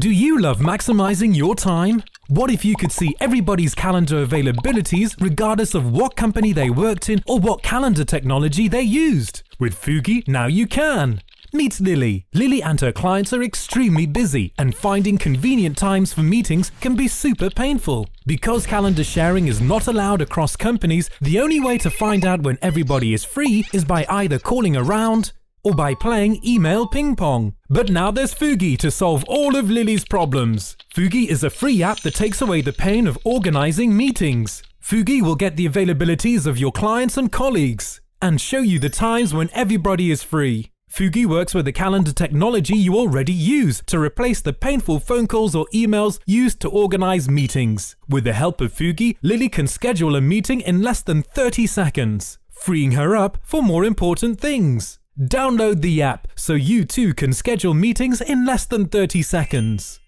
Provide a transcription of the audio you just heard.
Do you love maximizing your time? What if you could see everybody's calendar availabilities regardless of what company they worked in or what calendar technology they used? With Foogi, now you can. Meet Lily. Lily and her clients are extremely busy, and finding convenient times for meetings can be super painful. Because calendar sharing is not allowed across companies, the only way to find out when everybody is free is by either calling around or by playing email ping pong. But now there's Foogi to solve all of Lily's problems. Foogi is a free app that takes away the pain of organizing meetings. Foogi will get the availabilities of your clients and colleagues and show you the times when everybody is free. Foogi works with the calendar technology you already use to replace the painful phone calls or emails used to organize meetings. With the help of Foogi, Lily can schedule a meeting in less than 30 seconds, freeing her up for more important things. Download the app so you too can schedule meetings in less than 30 seconds.